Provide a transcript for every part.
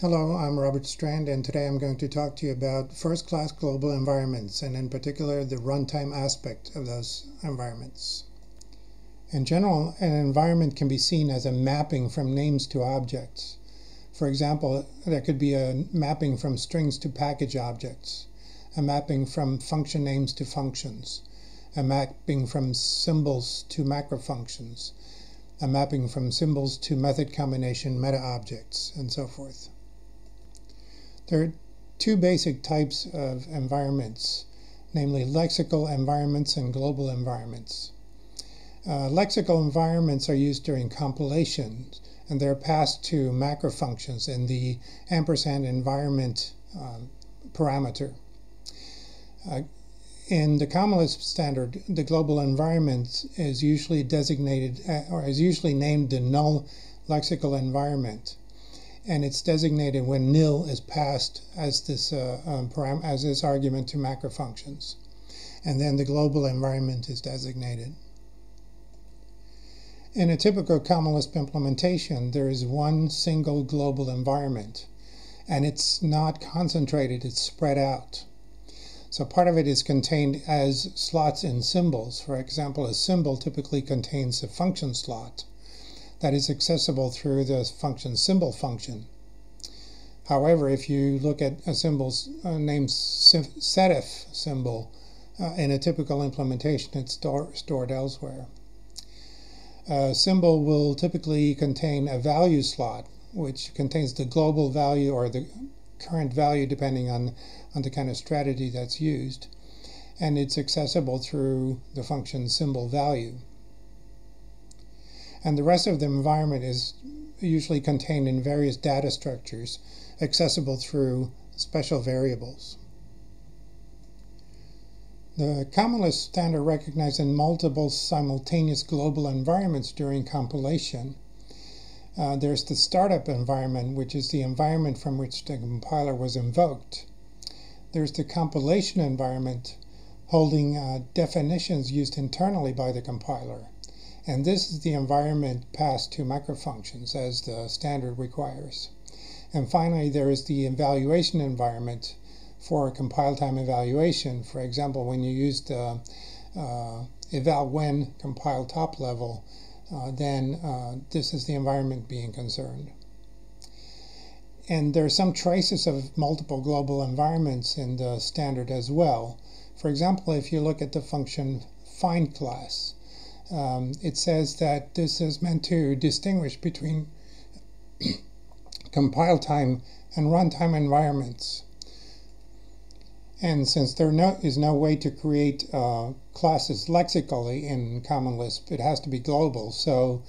Hello, I'm Robert Strandh, and today I'm going to talk to you about first class global environments, and in particular, the runtime aspect of those environments. In general, an environment can be seen as a mapping from names to objects. For example, there could be a mapping from strings to package objects, a mapping from function names to functions, a mapping from symbols to macro functions, a mapping from symbols to method combination meta objects, and so forth. There are two basic types of environments, namely lexical environments and global environments. Uh, lexical environments are used during compilation, and they're passed to macro functions in the ampersand environment um, parameter. Uh, in the Common Lisp standard, the global environment is usually designated uh, or is usually named the null lexical environment and it's designated when nil is passed as this uh, um, param- as this argument to macro functions, and then the global environment is designated. In a typical Common Lisp implementation, there is one single global environment, and it's not concentrated; it's spread out. So part of it is contained as slots in symbols. For example, a symbol typically contains a function slot that is accessible through the function symbol function. However, if you look at a symbol uh, named symbol uh, in a typical implementation, it's store, stored elsewhere. A symbol will typically contain a value slot, which contains the global value or the current value depending on, on the kind of strategy that's used. And it's accessible through the function symbol value and the rest of the environment is usually contained in various data structures accessible through special variables. The Common Lisp standard recognizes multiple simultaneous global environments during compilation. Uh, there's the startup environment, which is the environment from which the compiler was invoked. There's the compilation environment, holding uh, definitions used internally by the compiler. And this is the environment passed to macrofunctions as the standard requires. And finally, there is the evaluation environment for compile time evaluation. For example, when you use the uh, eval when compile top level, uh, then uh, this is the environment being concerned. And there are some traces of multiple global environments in the standard as well. For example, if you look at the function find class, um, it says that this is meant to distinguish between compile time and runtime environments. And since there no, is no way to create uh, classes lexically in Common Lisp, it has to be global. So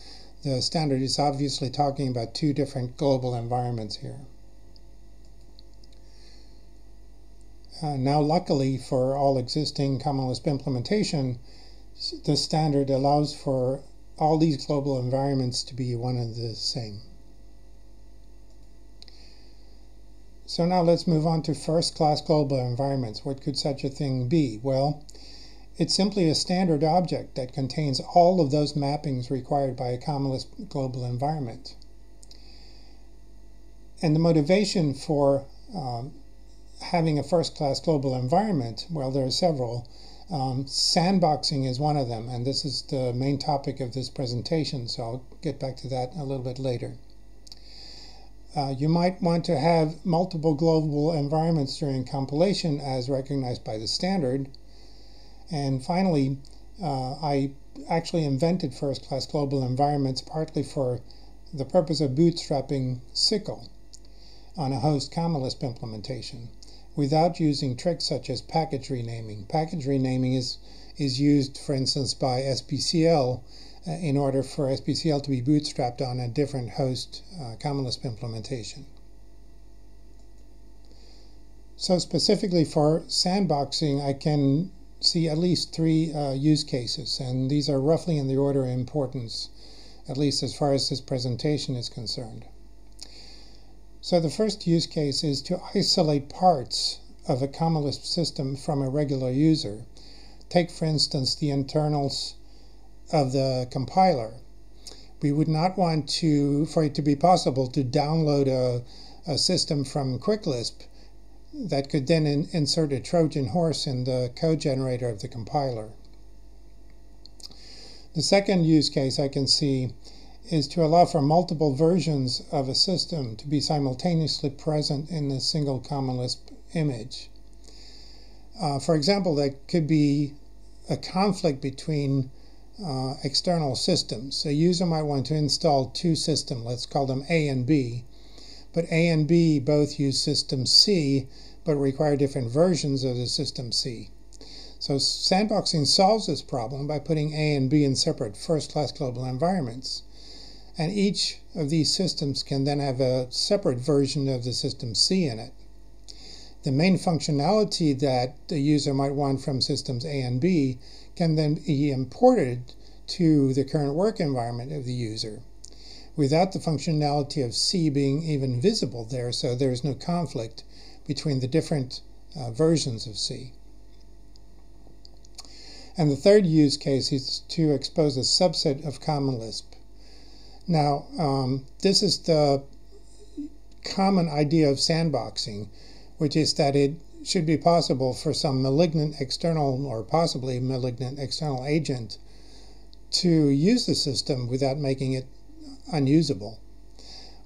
the standard is obviously talking about two different global environments here. Uh, now, luckily for all existing Common Lisp implementation, the standard allows for all these global environments to be one and the same. So now let's move on to first class global environments. What could such a thing be? Well, it's simply a standard object that contains all of those mappings required by a Common Lisp global environment. And the motivation for um, having a first class global environment, well, there are several. Um, sandboxing is one of them, and this is the main topic of this presentation, so I'll get back to that a little bit later. Uh, you might want to have multiple global environments during compilation as recognized by the standard. And finally, uh, I actually invented first-class global environments partly for the purpose of bootstrapping SICL on a host Common Lisp implementation without using tricks such as package renaming. Package renaming is, is used, for instance, by SBCL uh, in order for SBCL to be bootstrapped on a different host uh, Common Lisp implementation. So specifically for sandboxing, I can see at least three uh, use cases, and these are roughly in the order of importance, at least as far as this presentation is concerned. So the first use case is to isolate parts of a Common Lisp system from a regular user. Take, for instance, the internals of the compiler. We would not want to, for it to be possible to download a, a system from QuickLisp that could then in, insert a Trojan horse in the code generator of the compiler. The second use case I can see is to allow for multiple versions of a system to be simultaneously present in a single Common Lisp image. Uh, for example, there could be a conflict between uh, external systems. A user might want to install two systems, let's call them A and B, but A and B both use system C but require different versions of the system C. So sandboxing solves this problem by putting A and B in separate first-class global environments. And each of these systems can then have a separate version of the system C in it. The main functionality that the user might want from systems A and B can then be imported to the current work environment of the user without the functionality of C being even visible there, so there's no conflict between the different uh, versions of C. And the third use case is to expose a subset of Common Lisp. Now, um, this is the common idea of sandboxing, which is that it should be possible for some malignant external or possibly malignant external agent to use the system without making it unusable.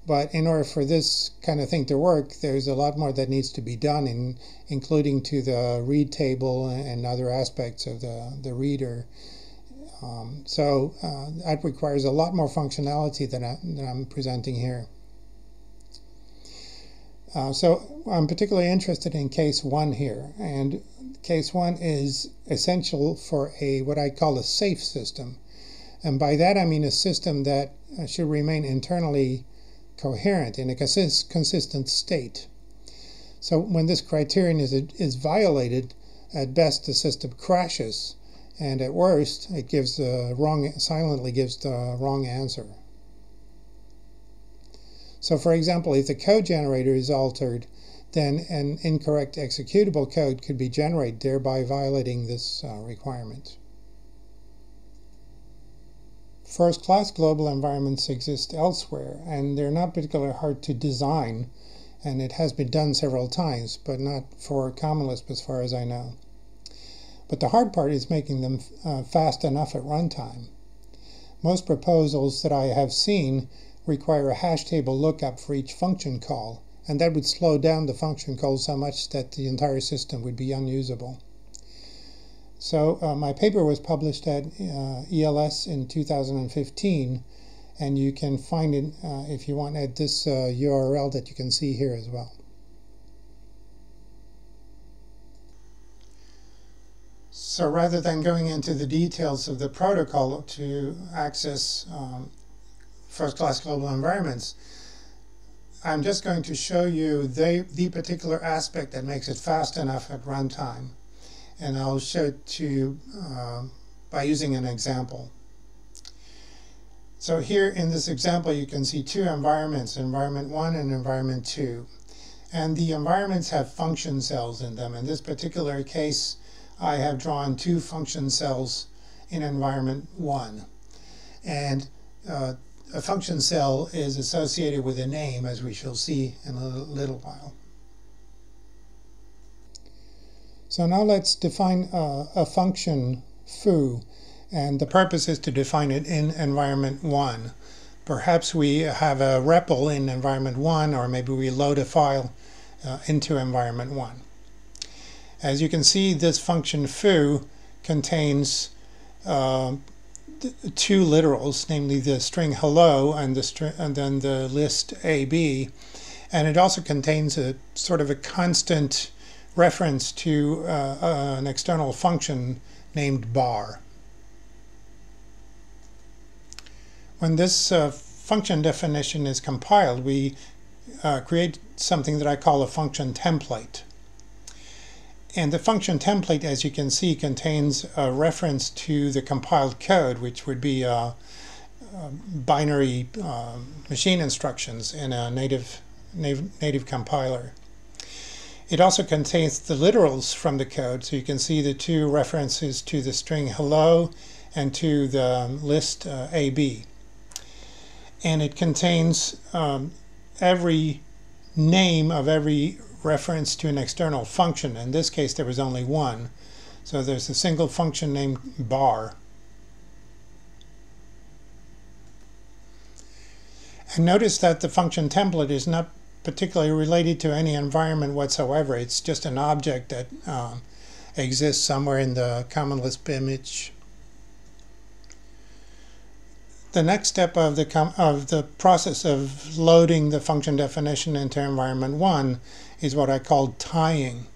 But in order for this kind of thing to work, there's a lot more that needs to be done, in, including to the read table and other aspects of the, the reader. Um, so uh, that requires a lot more functionality than, I, I'm presenting here. Uh, so I'm particularly interested in case one here, and case one is essential for a what I call a safe system, and by that I mean a system that uh, should remain internally coherent in a consist consistent state. So when this criterion is, is violated, at best the system crashes, and at worst it gives the wrong silently gives the wrong answer. So for example, if the code generator is altered, then an incorrect executable code could be generated, thereby violating this uh, requirement. First class global environments exist elsewhere, and they're not particularly hard to design, and it has been done several times, but not for Common Lisp as far as I know. But the hard part is making them uh, fast enough at runtime. Most proposals that I have seen require a hash table lookup for each function call, and that would slow down the function call so much that the entire system would be unusable. So uh, my paper was published at uh, ELS in 2015, and you can find it uh, if you want at this URL uh, that you can see here as well. So rather than going into the details of the protocol to access um, first-class global environments, I'm just going to show you the, the particular aspect that makes it fast enough at runtime and I'll show it to you uh, by using an example. So here in this example you can see two environments, environment 1 and environment 2. And the environments have function cells in them. In this particular case I have drawn two function cells in environment 1. And uh, a function cell is associated with a name as we shall see in a little while. So now let's define uh, a function foo, and the purpose is to define it in environment 1. Perhaps we have a REPL in environment 1, or maybe we load a file uh, into environment 1. As you can see, this function foo contains uh, two literals, namely the string hello and, the and then the list AB. And it also contains a sort of a constant reference to uh, uh, an external function named bar. When this uh, function definition is compiled, we uh, create something that I call a function template. And the function template, as you can see, contains a reference to the compiled code, which would be uh, uh, binary machine instructions in a native, native, native compiler. It also contains the literals from the code, so you can see the two references to the string hello and to the list uh, AB. And it contains um, every name of every reference to an external function. In this case, there was only one. So there's a single function named bar. And notice that the function template is not particularly related to any environment whatsoever. It's just an object that uh, exists somewhere in the Common Lisp image. The next step of the, of the process of loading the function definition into environment 1 is what I call tying.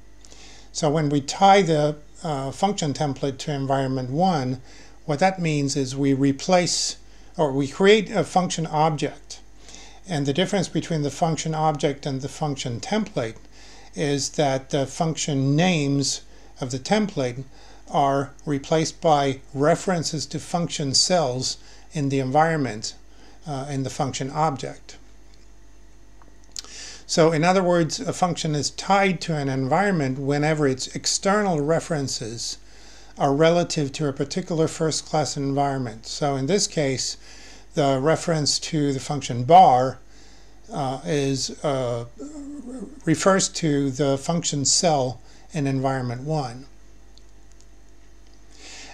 So when we tie the uh, function template to environment 1, what that means is we replace or we create a function object and the difference between the function object and the function template is that the function names of the template are replaced by references to function cells in the environment uh, in the function object. So in other words, a function is tied to an environment whenever its external references are relative to a particular first-class environment. So in this case, the reference to the function bar uh, is uh, refers to the function cell in environment 1.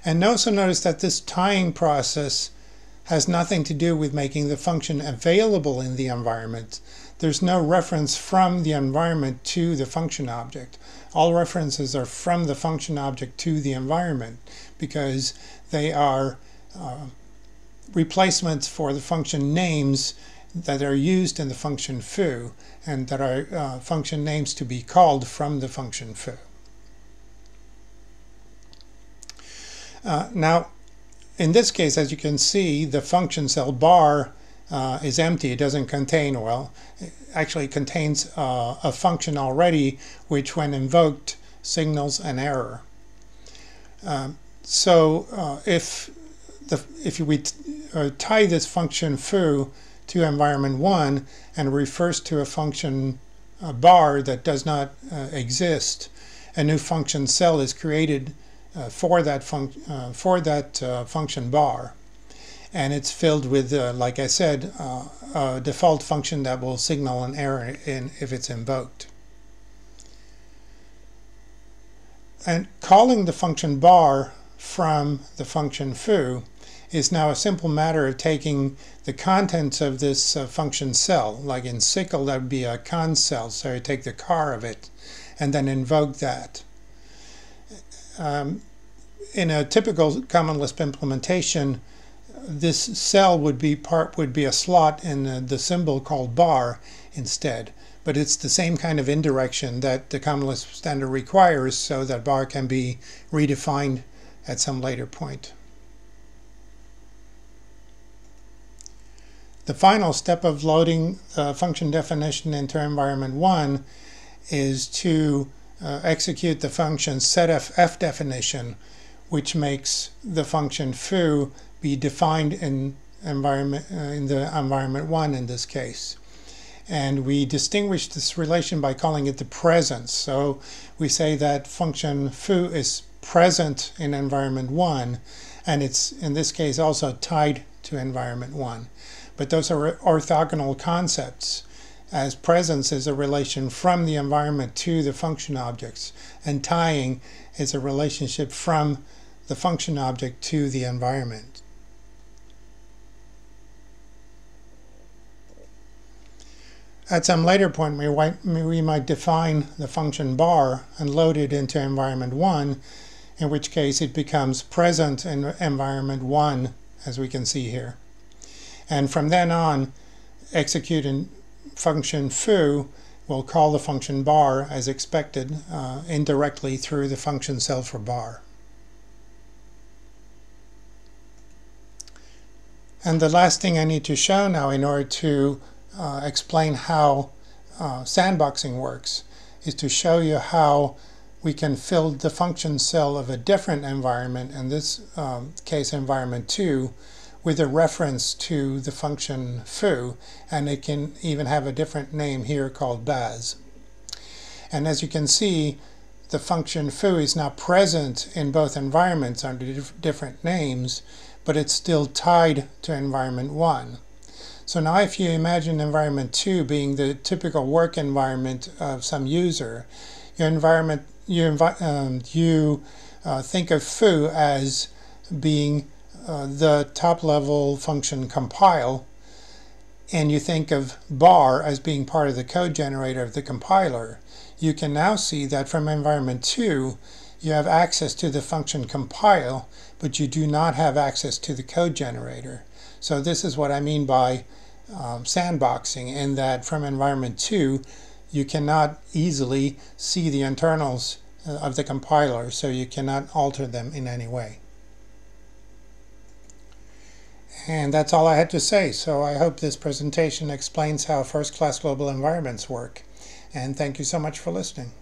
And also notice that this tying process has nothing to do with making the function available in the environment. There's no reference from the environment to the function object. All references are from the function object to the environment because they are uh, replacements for the function names that are used in the function foo and that are uh, function names to be called from the function foo. Uh, now, in this case, as you can see, the function cell bar uh, is empty. It doesn't contain, well, it actually contains uh, a function already, which when invoked signals an error. Um, so uh, if the if we uh, tie this function foo to environment 1 and refers to a function a bar that does not uh, exist, a new function cell is created uh, for that, func uh, for that uh, function bar. And it's filled with, uh, like I said, uh, a default function that will signal an error in, if it's invoked. And calling the function bar from the function foo is now a simple matter of taking the contents of this uh, function cell. Like in SICL, that would be a cons cell, so you take the car of it and then invoke that. Um, in a typical Common Lisp implementation, this cell would be part would be a slot in the, the symbol called bar instead. But it's the same kind of indirection that the Common Lisp standard requires so that bar can be redefined at some later point. The final step of loading uh, function definition into environment 1 is to uh, execute the function setf definition, which makes the function foo be defined in environment uh, in the environment 1 in this case. And we distinguish this relation by calling it the presence. So we say that function foo is present in environment 1, and it's in this case also tied to environment 1 but those are orthogonal concepts as presence is a relation from the environment to the function objects, and tying is a relationship from the function object to the environment. At some later point, we might, we might define the function bar and load it into environment 1, in which case it becomes present in environment 1, as we can see here. And from then on, executing function foo will call the function bar as expected uh, indirectly through the function cell for bar. And the last thing I need to show now in order to uh, explain how uh, sandboxing works is to show you how we can fill the function cell of a different environment, in this um, case environment 2, with a reference to the function foo, and it can even have a different name here called baz. And as you can see, the function foo is now present in both environments under different names, but it's still tied to environment 1. So now if you imagine environment 2 being the typical work environment of some user, your environment, you, um, you uh, think of foo as being uh, the top level function compile, and you think of bar as being part of the code generator of the compiler, you can now see that from environment 2, you have access to the function compile, but you do not have access to the code generator. So this is what I mean by um, sandboxing in that from environment 2, you cannot easily see the internals uh, of the compiler, so you cannot alter them in any way. And that's all I had to say. So I hope this presentation explains how first-class global environments work. And thank you so much for listening.